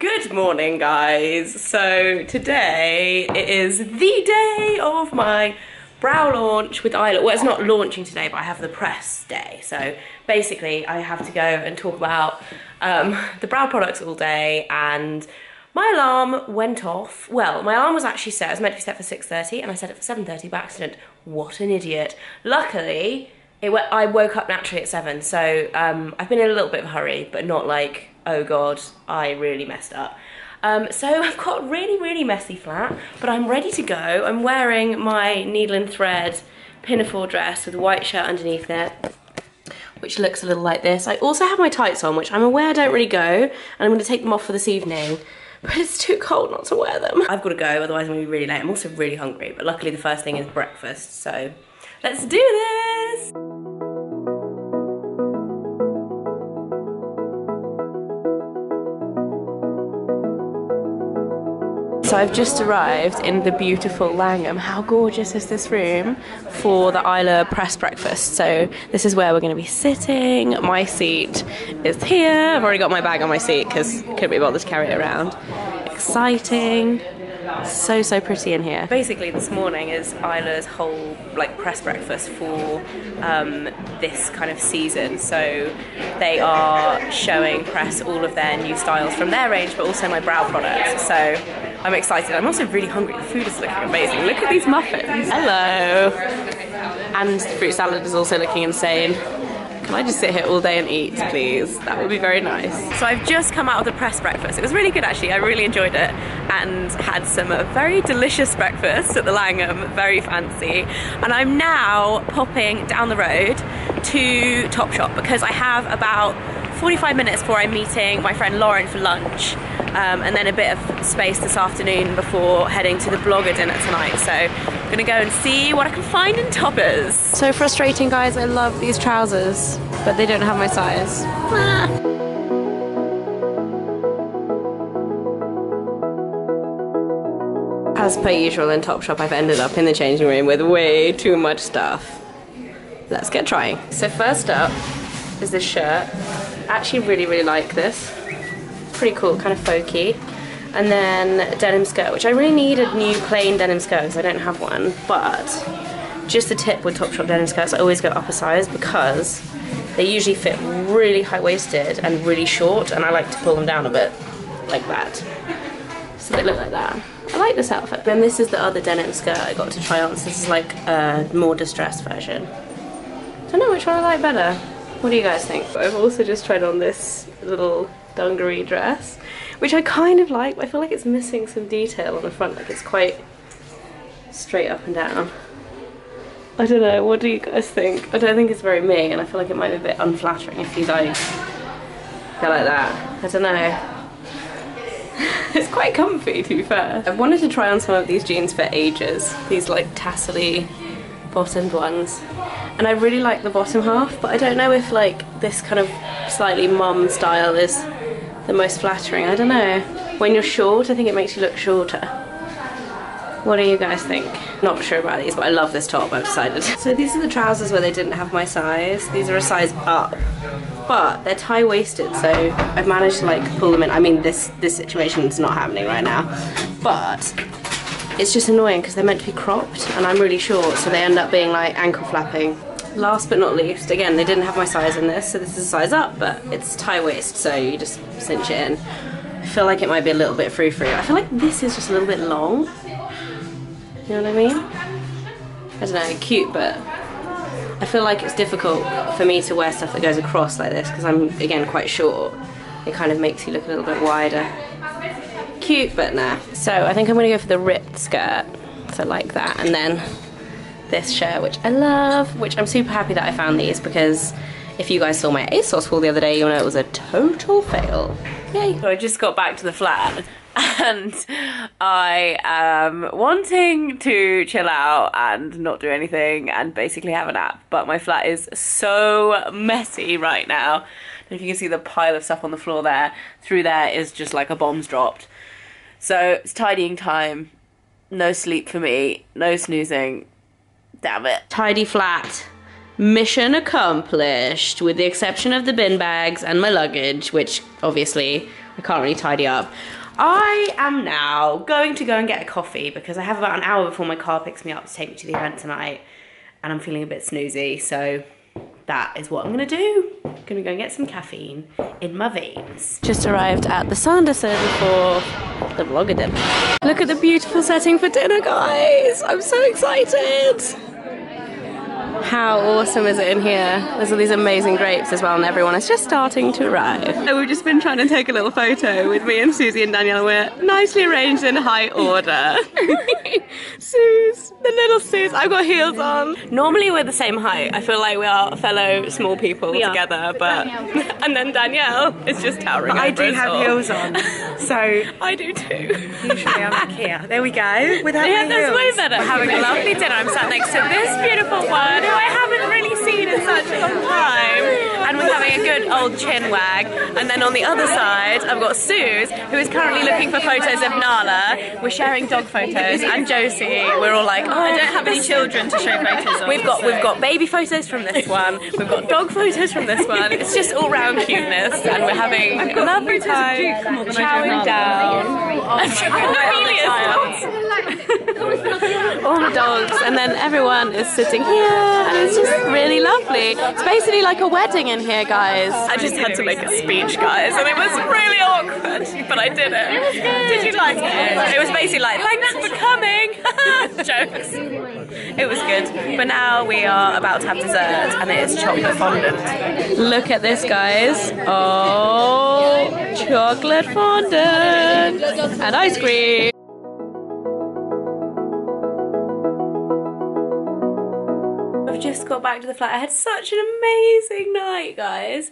Good morning, guys. So today it is the day of my brow launch with Eylure. Well, it's not launching today, but I have the press day. So basically, I have to go and talk about um, the brow products all day and my alarm went off. Well, my alarm was actually set. It was meant to be set for 6.30 and I set it for 7.30 by accident. What an idiot. Luckily, it I woke up naturally at 7. So um, I've been in a little bit of a hurry, but not like, oh God, I really messed up. Um, so I've got a really, really messy flat, but I'm ready to go. I'm wearing my needle and thread pinafore dress with a white shirt underneath it which looks a little like this. I also have my tights on, which I'm aware I don't really go, and I'm gonna take them off for this evening but it's too cold not to wear them. I've got to go, otherwise I'm gonna be really late. I'm also really hungry, but luckily the first thing is breakfast, so let's do this! So I've just arrived in the beautiful Langham. How gorgeous is this room for the Eylure press breakfast? So this is where we're going to be sitting. My seat is here. I've already got my bag on my seat because couldn't be bothered to carry it around. Exciting. So, so pretty in here. Basically, this morning is Eylure's whole like press breakfast for um, this kind of season. So they are showing press all of their new styles from their range, but also my brow products. So I'm excited. I'm also really hungry. The food is looking amazing. Look at these muffins. Hello. And the fruit salad is also looking insane. Can I just sit here all day and eat, please? That would be very nice. So I've just come out of the press breakfast. It was really good actually. I really enjoyed it and had some very delicious breakfast at the Langham, very fancy. And I'm now popping down the road to Topshop because I have about 45 minutes before I'm meeting my friend Lauren for lunch um, and then a bit of space this afternoon before heading to the blogger dinner tonight. So I'm gonna go and see what I can find in toppers. So frustrating guys, I love these trousers, but they don't have my size. As per usual in Topshop, I've ended up in the changing room with way too much stuff. Let's get trying. So first up is this shirt. Actually really, really like this pretty cool, kind of folky. And then denim skirt, which I really need a new plain denim skirt because I don't have one. But just a tip with Topshop denim skirts, I always go up a size because they usually fit really high-waisted and really short and I like to pull them down a bit like that. So they look like that. I like this outfit. Then this is the other denim skirt I got to try on. So this is like a more distressed version. I don't know which one I like better. What do you guys think? I've also just tried on this little dungaree dress, which I kind of like, I feel like it's missing some detail on the front, like it's quite straight up and down. I don't know, what do you guys think? I don't think it's very me, and I feel like it might be a bit unflattering if you like go like that. I don't know. it's quite comfy, to be fair. I've wanted to try on some of these jeans for ages, these like tassely bottomed ones. And I really like the bottom half, but I don't know if like this kind of slightly mum style is the most flattering. I don't know. When you're short, I think it makes you look shorter. What do you guys think? Not sure about these, but I love this top, I've decided. So these are the trousers where they didn't have my size. These are a size up, but they're tie-waisted, so I've managed to like pull them in. I mean, this, this situation is not happening right now, but it's just annoying because they're meant to be cropped and I'm really short, so they end up being like ankle flapping. Last but not least, again, they didn't have my size in this, so this is a size up, but it's tie waist, so you just cinch it in. I feel like it might be a little bit frou-frou. I feel like this is just a little bit long. You know what I mean? I don't know, cute, but I feel like it's difficult for me to wear stuff that goes across like this because I'm, again, quite short. It kind of makes you look a little bit wider cute, but nah. So I think I'm gonna go for the ripped skirt. So like that, and then this shirt, which I love, which I'm super happy that I found these because if you guys saw my ASOS haul the other day, you'll know it was a total fail. Yay. So I just got back to the flat and I am wanting to chill out and not do anything and basically have a nap. But my flat is so messy right now. If you can see the pile of stuff on the floor there, through there is just like a bomb's dropped. So it's tidying time. No sleep for me. No snoozing. Damn it. Tidy flat. Mission accomplished, with the exception of the bin bags and my luggage, which obviously I can't really tidy up. I am now going to go and get a coffee because I have about an hour before my car picks me up to take me to the event tonight and I'm feeling a bit snoozy, so that is what I'm gonna do. I'm gonna go and get some caffeine in my veins. Just arrived at the Sanderson for the vlogger dinner. Look at the beautiful setting for dinner, guys! I'm so excited! How awesome is it in here? There's all these amazing grapes as well, and everyone is just starting to arrive. So we've just been trying to take a little photo with me and Susie and Danielle. We're nicely arranged in high order. Suze, the little Suze. I've got heels on. Normally we're the same height. I feel like we are fellow small people We are. together, but and then Danielle is just towering. I do have all. heels on, so I do too. usually I'm like here. There we go. Without Yeah, that's heels. way better. We're having a lovely dinner. I'm sat next to this beautiful one I haven't really seen in such a long time, and we're having a good old chin wag. And then on the other side, I've got Suze, who is currently looking for photos of Nala. We're sharing dog photos, and Josie. We're all like, oh, I don't have any children to show photos of. We've got we've got baby photos from this one. We've got dog photos from this one. It's just all round cuteness, and we're having a lovely time, chowing down. all the dogs, and then everyone is sitting here, and it's just really lovely. It's basically like a wedding in here, guys. I just had to make a speech, guys, and it was really awkward, but I did it. It was good. Did you like it? It was basically like, thanks for coming. Jokes. It was good. But now we are about to have dessert, and it is chocolate fondant. Look at this, guys. Oh, chocolate fondant and ice cream. Got back to the flat. I had such an amazing night, guys.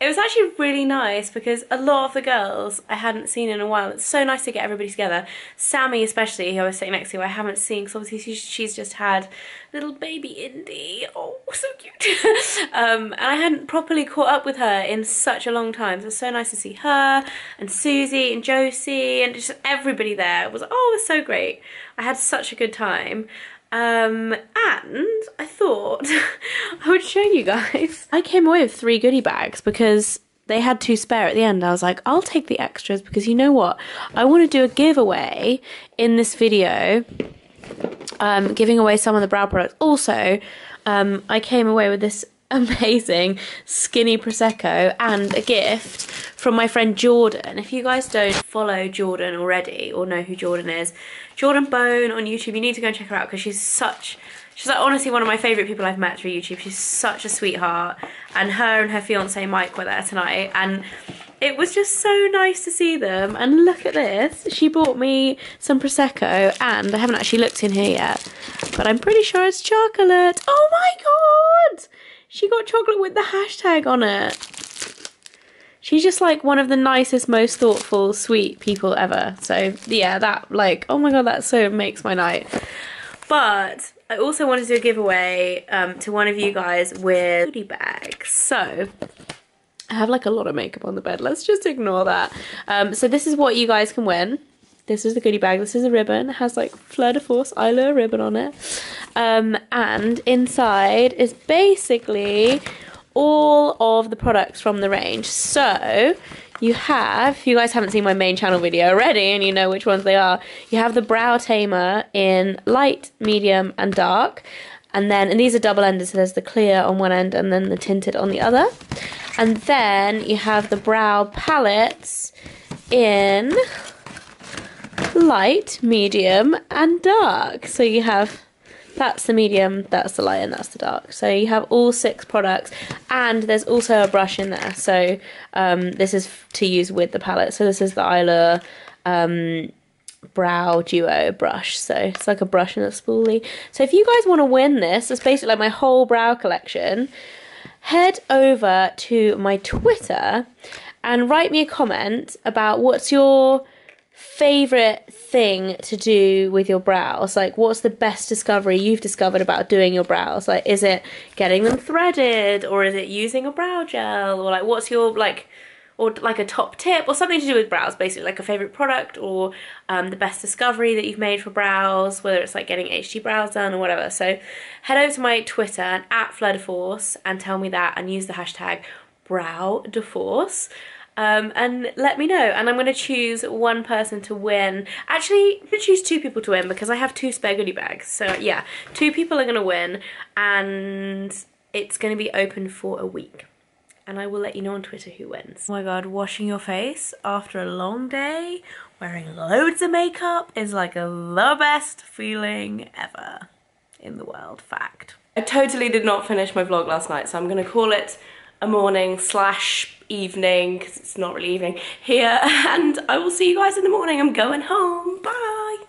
It was actually really nice because a lot of the girls I hadn't seen in a while. It's so nice to get everybody together. Sammy especially, who I was sitting next to, I haven't seen because obviously she's, just had little baby Indy. Oh, so cute. um, and I hadn't properly caught up with her in such a long time. So it's so nice to see her and Susie and Josie and just everybody there. It was, oh, it was so great. I had such a good time. Um, and I thought I would show you guys. I came away with three goodie bags because they had two spare at the end. I was like, I'll take the extras because you know what? I want to do a giveaway in this video, um, giving away some of the brow products. Also, um, I came away with this amazing skinny prosecco and a gift from my friend Jordan. If you guys don't follow Jordan already or know who Jordan is, Jordan Bone on YouTube, you need to go and check her out because she's such She's like honestly one of my favourite people I've met through YouTube. She's such a sweetheart. And her and her fiance Mike were there tonight and it was just so nice to see them. And look at this. She bought me some Prosecco and I haven't actually looked in here yet. But I'm pretty sure it's chocolate. Oh my god! She got chocolate with the hashtag on it. She's just like one of the nicest, most thoughtful, sweet people ever. So yeah, that like, oh my god, that so makes my night. But I also wanted to do a giveaway um, to one of you guys with goodie bags. So I have like a lot of makeup on the bed. Let's just ignore that. Um, so this is what you guys can win. This is the goodie bag. This is a ribbon. It has like Fleur de Force Eylure ribbon on it. Um, and inside is basically all of the products from the range. So you have, if you guys haven't seen my main channel video already and you know which ones they are, you have the Brow Tamer in light, medium, and dark. And then, and these are double ended, so there's the clear on one end and then the tinted on the other. And then you have the brow palettes in light, medium, and dark. So you have that's the medium, that's the light, and that's the dark. So you have all six products, and there's also a brush in there. So um, this is to use with the palette. So this is the Eylure um, Brow Duo brush. So it's like a brush and a spoolie. So if you guys want to win this, it's basically like my whole brow collection. Head over to my Twitter and write me a comment about what's your favorite thing to do with your brows? Like what's the best discovery you've discovered about doing your brows? Like is it getting them threaded or is it using a brow gel? Or like what's your like or like a top tip? Or something to do with brows basically. Like a favorite product or um, the best discovery that you've made for brows whether it's like getting hd brows done or whatever. So head over to my twitter at fleur force and tell me that and use the hashtag brow de force um, and let me know. And I'm going to choose one person to win. Actually, I'm going to choose two people to win because I have two spare goodie bags. So yeah, two people are going to win and it's going to be open for a week. And I will let you know on Twitter who wins. Oh my god, washing your face after a long day, wearing loads of makeup is like the best feeling ever in the world. Fact. I totally did not finish my vlog last night, so I'm going to call it a morning slash evening because it's not really evening here and I will see you guys in the morning. I'm going home. Bye.